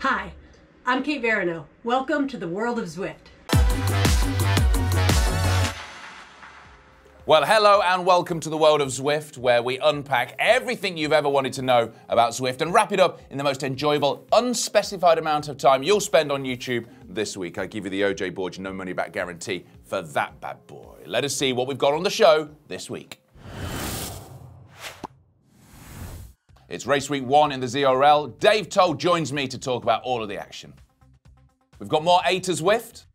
Hi, I'm Kate Verino. Welcome to the world of Zwift. Well, hello and welcome to the world of Zwift, where we unpack everything you've ever wanted to know about Zwift and wrap it up in the most enjoyable, unspecified amount of time you'll spend on YouTube this week. I give you the OJ Borg no money back guarantee for that bad boy. Let us see what we've got on the show this week. It's race week one in the ZRL. Dave Towle joins me to talk about all of the action. We've got more A to Zwift.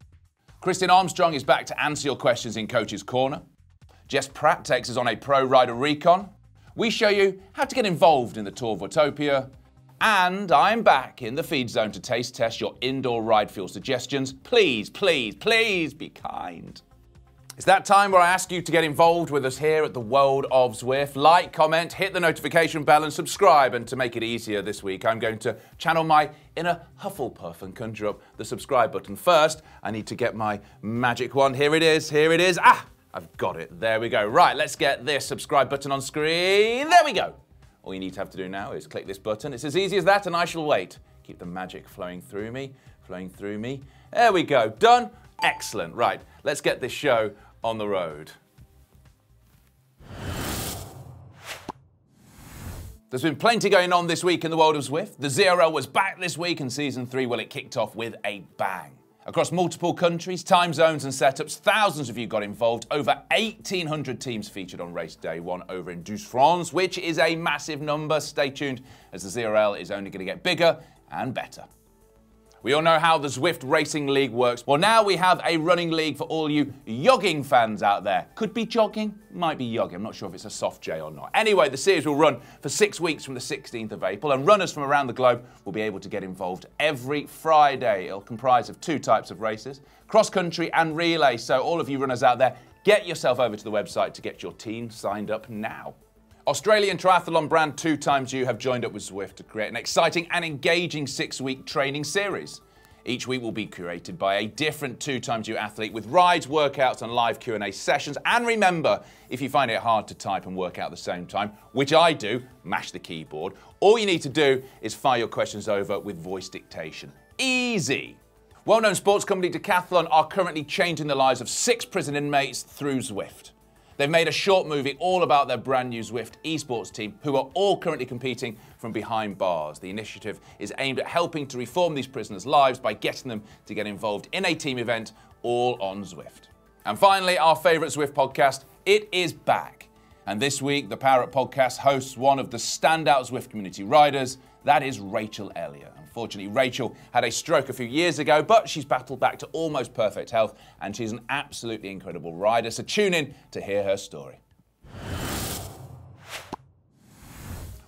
Kristin Armstrong is back to answer your questions in Coach's Corner. Jess Pratt takes us on a pro rider recon. We show you how to get involved in the Tour of Watopia. And I'm back in the feed zone to taste test your indoor ride fuel suggestions. Please, please, please be kind. It's that time where I ask you to get involved with us here at the World of Zwift. Like, comment, hit the notification bell, and subscribe. And to make it easier this week, I'm going to channel my inner Hufflepuff and conjure up the subscribe button. First, I need to get my magic wand. Here it is, here it is. Ah! I've got it. There we go. Right, let's get this subscribe button on screen. There we go. All you need to have to do now is click this button. It's as easy as that, and I shall wait. Keep the magic flowing through me, flowing through me. There we go. Done. Excellent. Right, let's get this show on the road. There's been plenty going on this week in the world of Zwift. The ZRL was back this week, and season three, well, it kicked off with a bang. Across multiple countries, time zones, and setups, thousands of you got involved. Over 1,800 teams featured on race day one over in Douce France, which is a massive number. Stay tuned as the ZRL is only going to get bigger and better. We all know how the Zwift Racing League works. Well, now we have a running league for all you yogging fans out there. Could be jogging, might be yogging. I'm not sure if it's a soft J or not. Anyway, the series will run for six weeks from the 16th of April, and runners from around the globe will be able to get involved every Friday. It'll comprise of two types of races cross country and relay. So, all of you runners out there, get yourself over to the website to get your team signed up now. Australian triathlon brand 2XU have joined up with Zwift to create an exciting and engaging six-week training series. Each week will be curated by a different 2XU athlete with rides, workouts, and live Q&A sessions. And remember, if you find it hard to type and work out at the same time, which I do, mash the keyboard. All you need to do is fire your questions over with voice dictation. Easy. Well-known sports company Decathlon are currently changing the lives of six prison inmates through Zwift. They've made a short movie all about their brand new Zwift esports team, who are all currently competing from behind bars. The initiative is aimed at helping to reform these prisoners' lives by getting them to get involved in a team event all on Zwift. And finally, our favourite Zwift podcast, it is back. And this week, the Up podcast hosts one of the standout Zwift community riders, that is Rachel Elliott. Unfortunately, Rachel had a stroke a few years ago, but she's battled back to almost perfect health, and she's an absolutely incredible rider. So tune in to hear her story.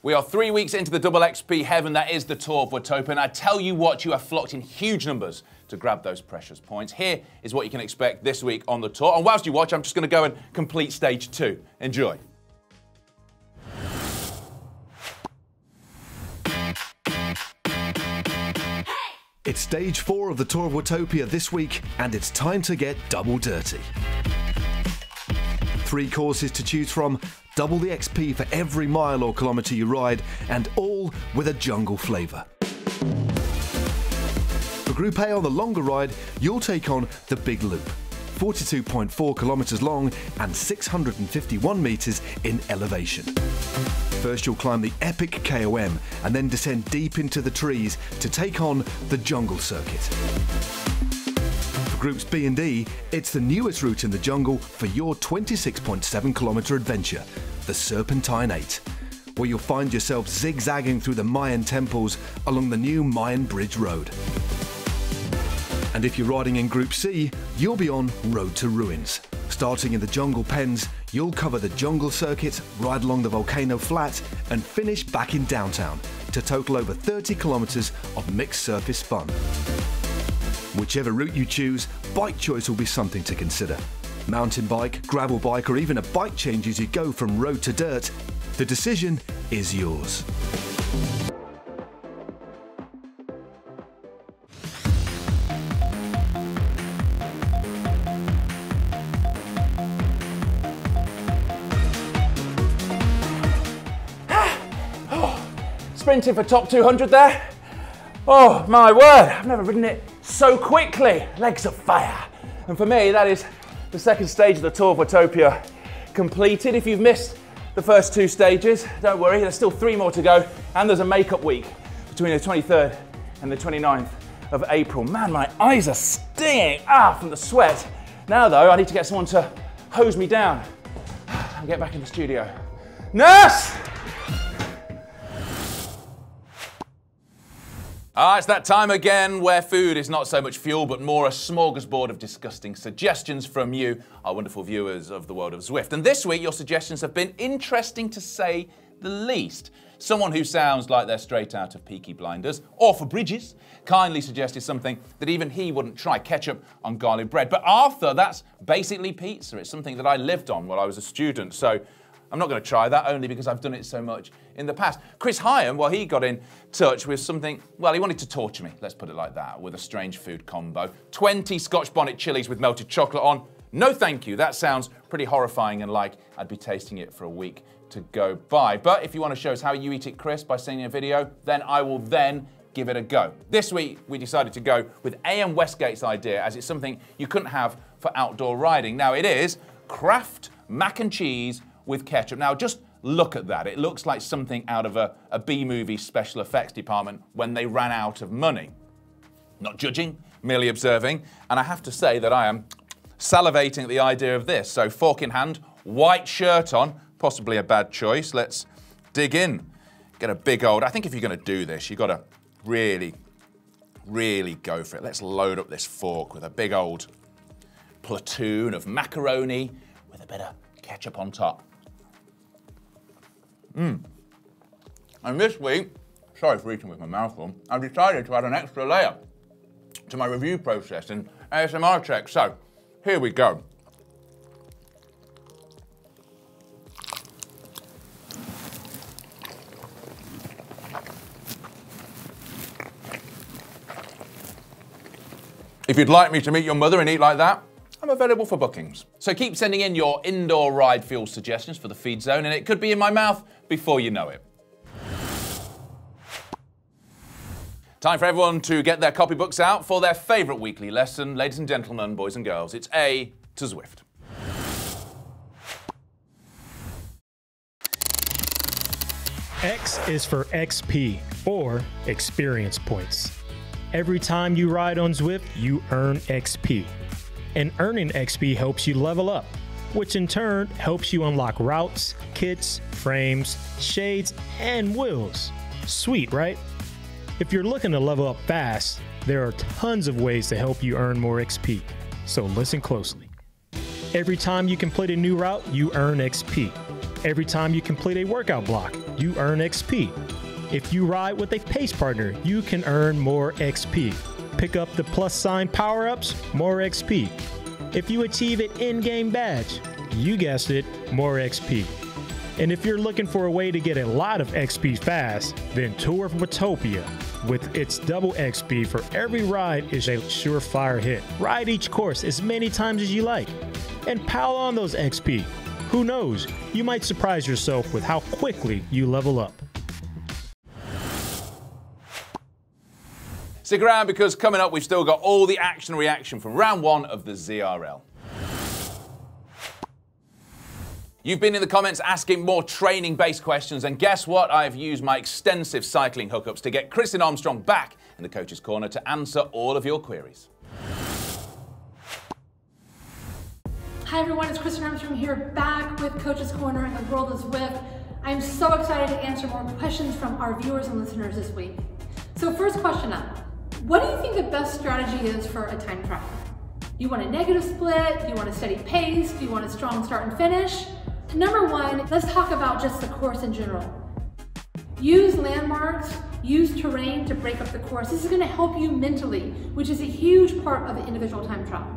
We are three weeks into the double XP heaven that is the Tour of Watopia, and I tell you what, you have flocked in huge numbers to grab those precious points. Here is what you can expect this week on the tour. And whilst you watch, I'm just going to go and complete stage two. Enjoy. It's stage four of the Tour of Watopia this week, and it's time to get double dirty. Three courses to choose from, double the XP for every mile or kilometre you ride, and all with a jungle flavour. For Group A on the longer ride, you'll take on the Big Loop. 42.4 kilometres long and 651 metres in elevation. First, you'll climb the epic KOM and then descend deep into the trees to take on the jungle circuit. For groups B and D, it's the newest route in the jungle for your 26.7 kilometre adventure, the Serpentine 8, where you'll find yourself zigzagging through the Mayan temples along the new Mayan Bridge Road. And if you're riding in Group C, you'll be on Road to Ruins. Starting in the Jungle Pens, you'll cover the jungle circuit, ride along the Volcano Flat, and finish back in downtown to total over 30 kilometres of mixed surface fun. Whichever route you choose, bike choice will be something to consider. Mountain bike, gravel bike, or even a bike change as you go from road to dirt, the decision is yours. Sprinting for top 200 there. Oh my word, I've never ridden it so quickly. Legs of fire. And for me, that is the second stage of the Tour of Watopia completed. If you've missed the first two stages, don't worry, there's still three more to go. And there's a makeup week between the 23rd and the 29th of April. Man, my eyes are stinging ah, from the sweat. Now though, I need to get someone to hose me down and get back in the studio. Nurse! Ah, it's that time again where food is not so much fuel, but more a smorgasbord of disgusting suggestions from you, our wonderful viewers of the world of Zwift. And this week, your suggestions have been interesting to say the least. Someone who sounds like they're straight out of Peaky Blinders, or for Bridges, kindly suggested something that even he wouldn't try ketchup on garlic bread. But Arthur, that's basically pizza. It's something that I lived on while I was a student. So I'm not going to try that only because I've done it so much in the past. Chris Hyam, well, he got in touch with something, well, he wanted to torture me, let's put it like that, with a strange food combo. 20 Scotch bonnet chilies with melted chocolate on. No thank you, that sounds pretty horrifying and like I'd be tasting it for a week to go by. But if you want to show us how you eat it, Chris, by sending a video, then I will then give it a go. This week, we decided to go with AM Westgate's idea as it's something you couldn't have for outdoor riding. Now, it is Kraft mac and cheese with ketchup. Now, just look at that. It looks like something out of a, a B movie special effects department when they ran out of money. Not judging, merely observing. And I have to say that I am salivating at the idea of this. So, fork in hand, white shirt on, possibly a bad choice. Let's dig in. Get a big old, I think if you're going to do this, you've got to really, really go for it. Let's load up this fork with a big old platoon of macaroni with a bit of ketchup on top. Mmm. And this week, sorry for eating with my mouth full, I've decided to add an extra layer to my review process in ASMR check. So, here we go. If you'd like me to meet your mother and eat like that, I'm available for bookings. So keep sending in your indoor ride fuel suggestions for the feed zone, and it could be in my mouth before you know it. Time for everyone to get their copybooks out for their favourite weekly lesson. Ladies and gentlemen, boys and girls, it's A to Zwift. X is for XP, or experience points. Every time you ride on Zwift, you earn XP and earning XP helps you level up, which in turn helps you unlock routes, kits, frames, shades, and wheels. Sweet, right? If you're looking to level up fast, there are tons of ways to help you earn more XP, so listen closely. Every time you complete a new route, you earn XP. Every time you complete a workout block, you earn XP. If you ride with a pace partner, you can earn more XP pick up the plus sign power ups, more XP. If you achieve an in game badge, you guessed it, more XP. And if you're looking for a way to get a lot of XP fast, then Tour of Watopia with its double XP for every ride is a surefire hit. Ride each course as many times as you like and pile on those XP. Who knows, you might surprise yourself with how quickly you level up. Stick around because coming up, we've still got all the action reaction from round one of the ZRL. You've been in the comments asking more training based questions, and guess what? I've used my extensive cycling hookups to get Kristin Armstrong back in the coach's corner to answer all of your queries. Hi everyone, it's Kristin Armstrong here back with Coach's Corner and the World of Zwift. I'm so excited to answer more questions from our viewers and listeners this week. So first question up, what do you think the best strategy is for a time trial? You want a negative split? Do you want a steady pace? Do you want a strong start and finish? Number one, let's talk about just the course in general. Use landmarks, use terrain to break up the course. This is gonna help you mentally, which is a huge part of the individual time trial.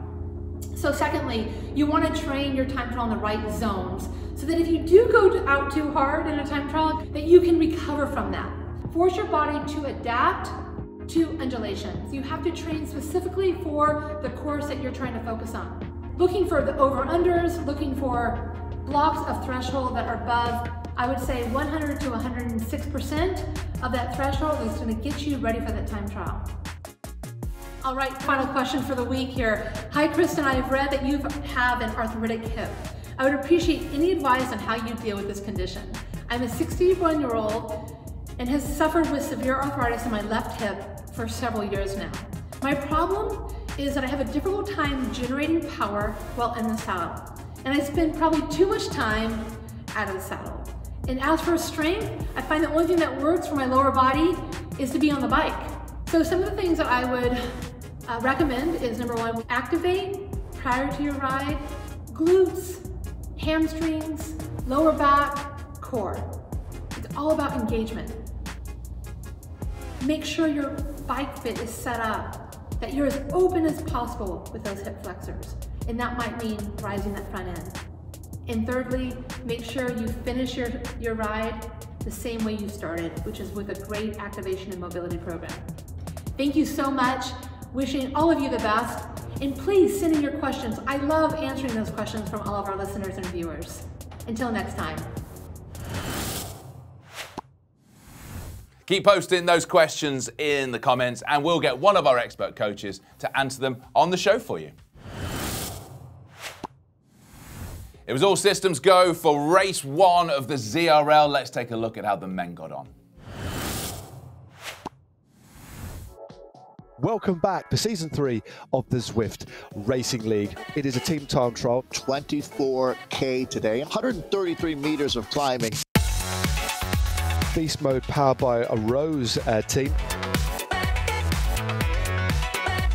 So secondly, you wanna train your time trial in the right zones so that if you do go out too hard in a time trial, that you can recover from that. Force your body to adapt to undulations. You have to train specifically for the course that you're trying to focus on. Looking for the over-unders, looking for blocks of threshold that are above I would say 100 to 106% of that threshold is gonna get you ready for that time trial. All right, final question for the week here. Hi, Kristin, I've read that you have an arthritic hip. I would appreciate any advice on how you deal with this condition. I'm a 61 year old and has suffered with severe arthritis in my left hip for several years now. My problem is that I have a difficult time generating power while in the saddle. And I spend probably too much time out of the saddle. And as for strength, I find the only thing that works for my lower body is to be on the bike. So some of the things that I would uh, recommend is number one, activate prior to your ride, glutes, hamstrings, lower back, core. It's all about engagement. Make sure your bike fit is set up, that you're as open as possible with those hip flexors. And that might mean rising that front end. And thirdly, make sure you finish your, your ride the same way you started, which is with a great activation and mobility program. Thank you so much. Wishing all of you the best. And please send in your questions. I love answering those questions from all of our listeners and viewers. Until next time. Keep posting those questions in the comments, and we'll get one of our expert coaches to answer them on the show for you. It was all systems go for race one of the ZRL. Let's take a look at how the men got on. Welcome back to season three of the Zwift Racing League. It is a team time trial. 24K today, 133 meters of climbing. Beast mode powered by a Rose uh, team.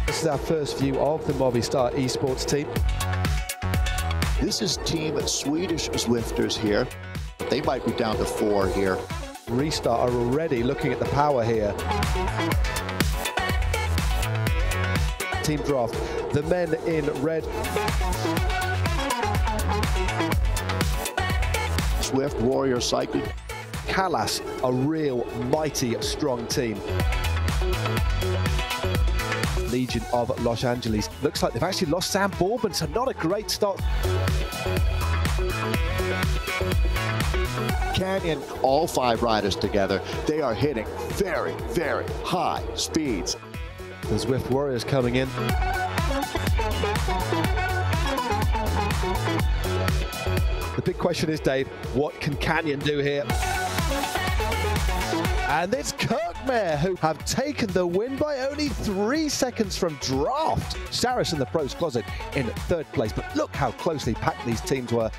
This is our first view of the Movistar esports team. This is Team Swedish Zwifters here. They might be down to four here. Restart are already looking at the power here. Team draft. The men in red. Zwift Warrior Cycling. Kalas, a real mighty, strong team. Legion of Los Angeles. Looks like they've actually lost Sam Bourbon, so not a great start. Canyon, all five riders together, they are hitting very, very high speeds. The Zwift Warriors coming in. The big question is, Dave, what can Canyon do here? And it's Kirchmair who have taken the win by only three seconds from draft. Saris in the pros closet in third place, but look how closely packed these teams were.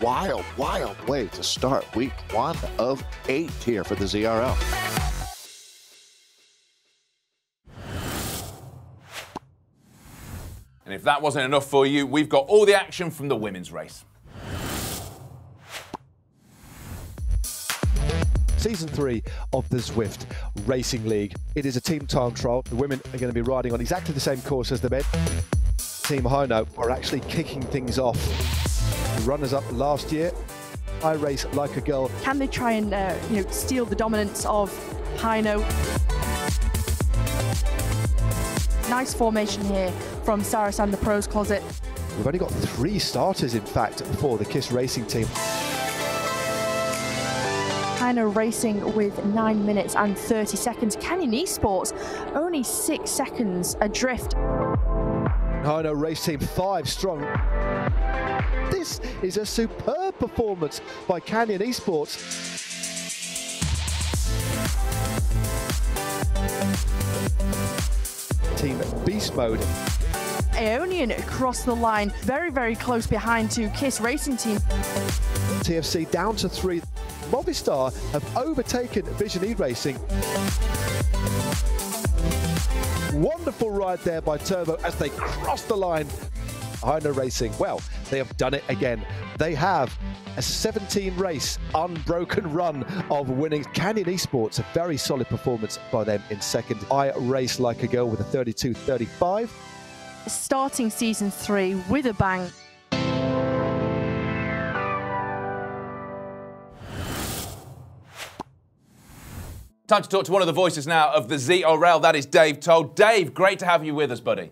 Wild, wild way to start week one of eight here for the ZRL. And if that wasn't enough for you, we've got all the action from the women's race. Season three of the Zwift Racing League. It is a team time trial. The women are going to be riding on exactly the same course as the men. Team Hino are actually kicking things off. Runners up last year. I race like a girl. Can they try and uh, you know steal the dominance of Hino? Nice formation here from Saris and the pros closet. We've only got three starters, in fact, for the KISS Racing team. Hino racing with 9 minutes and 30 seconds. Canyon Esports only 6 seconds adrift. Hino race team 5 strong. This is a superb performance by Canyon Esports. Team Beast Mode Aeonian across the line, very, very close behind to KISS Racing Team. TFC down to three. Movistar have overtaken Vision E Racing. Wonderful ride there by Turbo as they cross the line. Hino Racing, well, they have done it again. They have a 17 race unbroken run of winning. Canyon Esports, a very solid performance by them in second. I race like a girl with a 32 35. Starting season three with a bang. Time to talk to one of the voices now of the ZRL. That is Dave Towle. Dave, great to have you with us, buddy.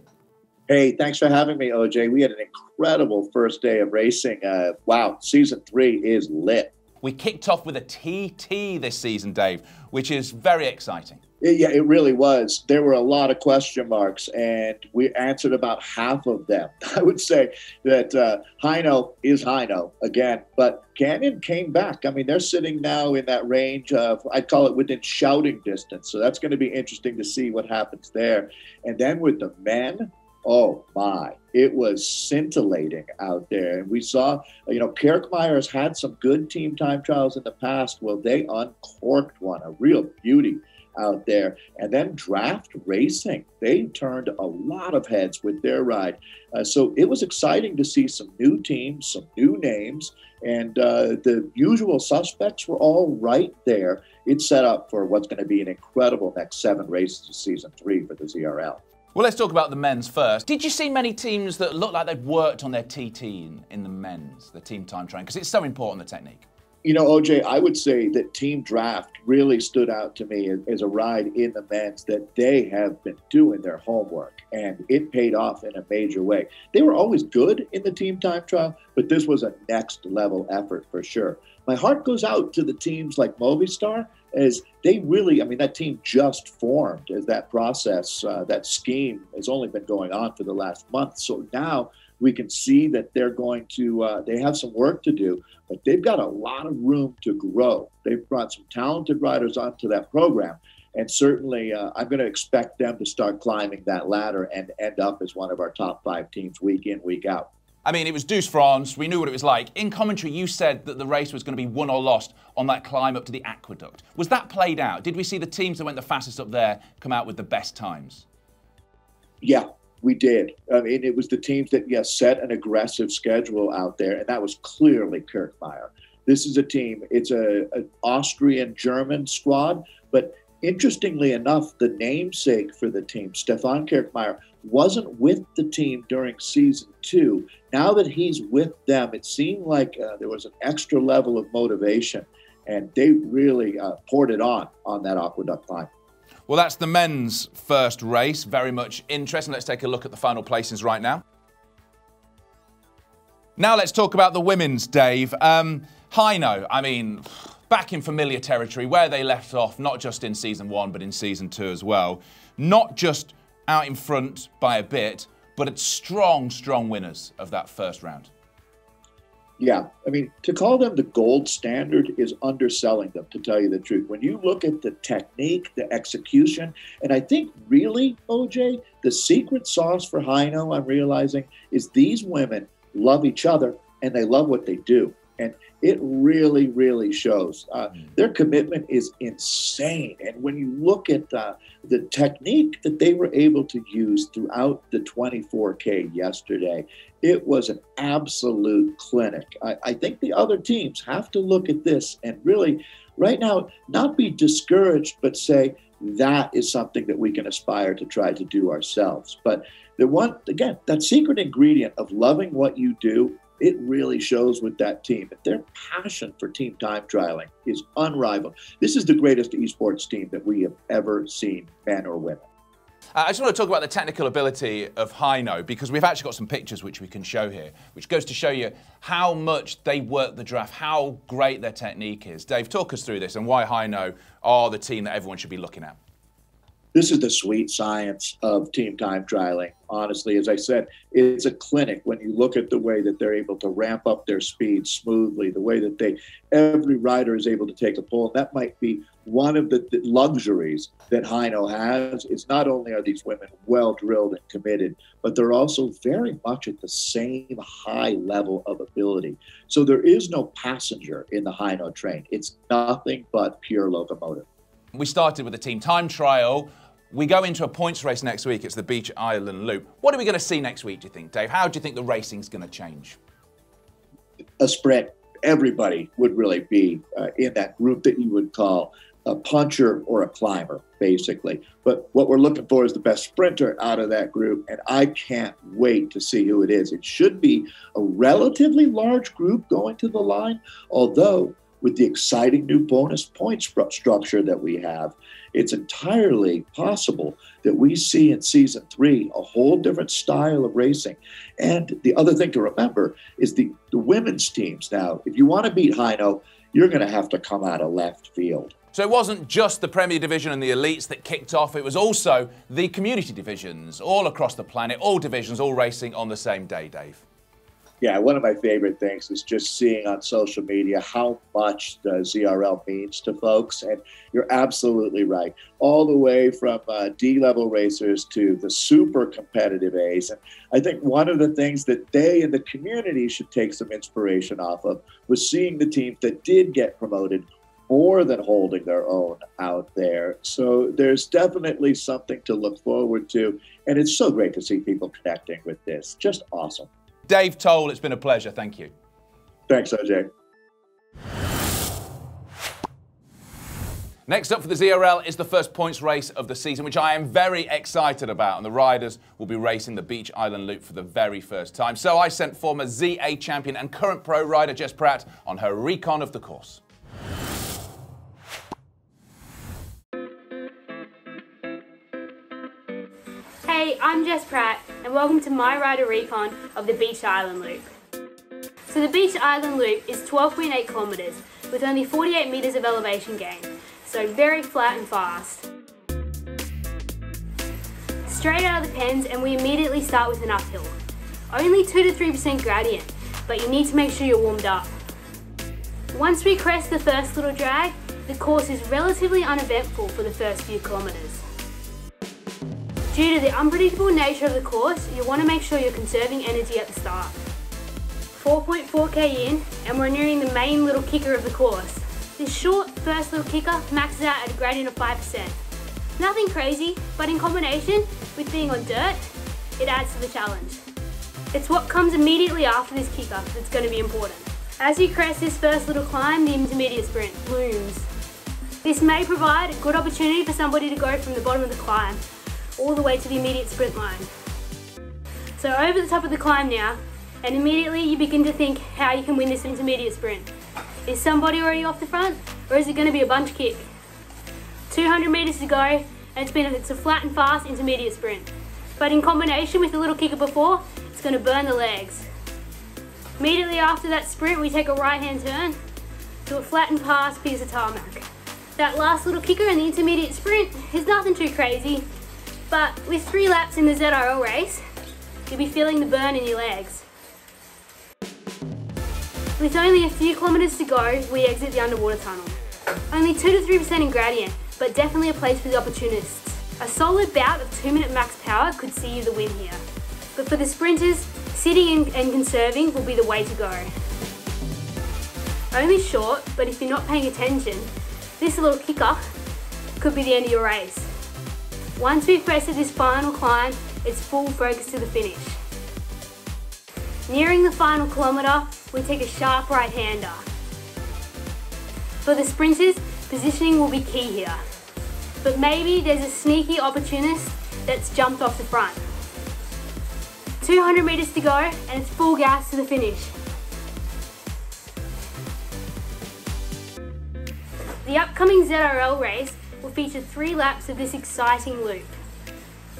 Hey, thanks for having me, OJ. We had an incredible first day of racing. Uh, wow, season three is lit. We kicked off with a TT this season, Dave, which is very exciting. Yeah, it really was. There were a lot of question marks, and we answered about half of them. I would say that uh, Hino is Hino again, but Canyon came back. I mean, they're sitting now in that range of, I'd call it within shouting distance. So that's going to be interesting to see what happens there. And then with the men, oh my, it was scintillating out there. And we saw, you know, Kirchmair has had some good team time trials in the past. Well, they uncorked one, a real beauty out there. And then draft racing, they turned a lot of heads with their ride. Uh, so it was exciting to see some new teams, some new names, and uh, the usual suspects were all right there. It's set up for what's going to be an incredible next seven races of season three for the ZRL. Well, let's talk about the men's first. Did you see many teams that looked like they'd worked on their TT in, in the men's, the team time training? Because it's so important, the technique. You know, OJ, I would say that Team Draft really stood out to me as, a ride in the men's that they have been doing their homework and it paid off in a major way. They were always good in the team time trial, but this was a next level effort for sure. My heart goes out to the teams like Movistar as they really, I mean, that team just formed as that process, uh, that scheme has only been going on for the last month. So now we can see that they're going to, uh, they have some work to do but they've got a lot of room to grow. They've brought some talented riders onto that program. And certainly, uh, I'm going to expect them to start climbing that ladder and end up as one of our top five teams week in, week out. I mean, it was Douce France. We knew what it was like. In commentary, you said that the race was going to be won or lost on that climb up to the aqueduct. Was that played out? Did we see the teams that went the fastest up there come out with the best times? Yeah, we did. I mean, it was the teams that, yes, set an aggressive schedule out there, and that was clearly Kirchmair. This is a team, it's a, an Austrian German squad, but interestingly enough, the namesake for the team, Stefan Kirchmair, wasn't with the team during season two. Now that he's with them, it seemed like uh, there was an extra level of motivation, and they really uh, poured it on on that aqueduct climb. Well, that's the men's first race. Very much interesting. Let's take a look at the final placings right now. Now let's talk about the women's, Dave. Um, Hino, I mean, back in familiar territory where they left off, not just in season one, but in season two as well. Not just out in front by a bit, but it's strong, strong winners of that first round. Yeah, I mean, to call them the gold standard is underselling them, to tell you the truth. When you look at the technique, the execution, and I think really, OJ, the secret sauce for Hino, I'm realizing, is these women love each other and they love what they do. And it really, really shows. Uh, mm. their commitment is insane. And when you look at uh, the technique that they were able to use throughout the 24K yesterday, it was an absolute clinic. I, I think the other teams have to look at this and really, right now, not be discouraged, but say, that is something that we can aspire to try to do ourselves. But the one, again, that secret ingredient of loving what you do it really shows with that team. Their passion for team time trialing is unrivaled. This is the greatest esports team that we have ever seen, men or women. Uh, I just want to talk about the technical ability of Hino because we've actually got some pictures which we can show here, which goes to show you how much they work the draft, how great their technique is. Dave, talk us through this and why Hino are the team that everyone should be looking at. This is the sweet science of team time trialing. Honestly, as I said, it's a clinic when you look at the way that they're able to ramp up their speed smoothly, the way that they every rider is able to take a pull. That might be one of the, the luxuries that Hino has. Is not only are these women well drilled and committed, but they're also very much at the same high level of ability. So there is no passenger in the Hino train. It's nothing but pure locomotive. We started with a team time trial we go into a points race next week. It's the Beach Island Loop. What are we going to see next week, do you think, Dave? How do you think the racing's going to change? A sprint. Everybody would really be uh, in that group that you would call a puncher or a climber, basically. But what we're looking for is the best sprinter out of that group, and I can't wait to see who it is. It should be a relatively large group going to the line, although with the exciting new bonus point structure that we have, it's entirely possible that we see in season three a whole different style of racing. And the other thing to remember is the, the women's teams now, if you want to beat Hino, you're going to have to come out of left field. So it wasn't just the Premier Division and the elites that kicked off, it was also the community divisions all across the planet, all divisions, all racing on the same day, Dave yeah, one of my favorite things is just seeing on social media how much the ZRL means to folks. And you're absolutely right. All the way from uh, D level racers to the super competitive A's. And I think one of the things that they in the community should take some inspiration off of was seeing the teams that did get promoted more than holding their own out there. So there's definitely something to look forward to. And it's so great to see people connecting with this. Just awesome. Dave Towle, it's been a pleasure. Thank you. Thanks, OJ. Next up for the ZRL is the first points race of the season, which I am very excited about. And the riders will be racing the Beach Island Loop for the very first time. So I sent former ZA champion and current pro rider Jess Pratt on her recon of the course. Hey, I'm Jess Pratt, and welcome to my rider recon of the Beach Island Loop. So the Beach Island Loop is 12.8 kilometres with only 48 metres of elevation gain, so very flat and fast. Straight out of the pens and we immediately start with an uphill. Only 2 to 3% gradient, but you need to make sure you're warmed up. Once we crest the first little drag, the course is relatively uneventful for the first few kilometres. Due to the unpredictable nature of the course, you want to make sure you're conserving energy at the start. 4.4k in, and we're nearing the main little kicker of the course. This short first little kicker maxes out at a gradient of 5%. Nothing crazy, but in combination with being on dirt, it adds to the challenge. It's what comes immediately after this kicker that's going to be important. As you crest this first little climb, the intermediate sprint looms. This may provide a good opportunity for somebody to go from the bottom of the climb all the way to the immediate sprint line. So over the top of the climb now, and immediately you begin to think how you can win this intermediate sprint. Is somebody already off the front, or is it going to be a bunch kick? 200 metres to go, and it's, been, it's a flat and fast intermediate sprint. But in combination with the little kicker before, it's going to burn the legs. Immediately after that sprint, we take a right hand turn to a flat and fast piece of tarmac. That last little kicker in the intermediate sprint is nothing too crazy, but with three laps in the ZRL race, you'll be feeling the burn in your legs. With only a few kilometres to go, we exit the underwater tunnel. Only 2 to 3% in gradient, but definitely a place for the opportunists. A solid bout of 2 minute max power could see you the win here. But for the sprinters, sitting and conserving will be the way to go. Only short, but if you're not paying attention, this little kicker could be the end of your race. Once we've crested this final climb, it's full focus to the finish. Nearing the final kilometre, we take a sharp right-hander. For the sprinters, positioning will be key here. But maybe there's a sneaky opportunist that's jumped off the front. 200 metres to go and it's full gas to the finish. The upcoming ZRL race will feature three laps of this exciting loop.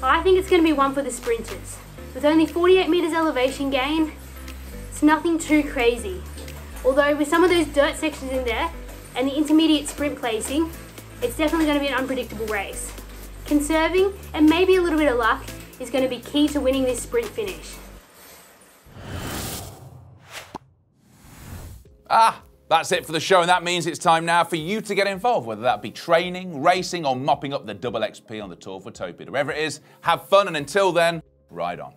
I think it's going to be one for the sprinters. With only 48 metres elevation gain, it's nothing too crazy. Although with some of those dirt sections in there and the intermediate sprint placing, it's definitely going to be an unpredictable race. Conserving and maybe a little bit of luck is going to be key to winning this sprint finish. Ah, that's it for the show, and that means it's time now for you to get involved, whether that be training, racing, or mopping up the double XP on the Tour of Watopia. Wherever it is, have fun, and until then, ride on.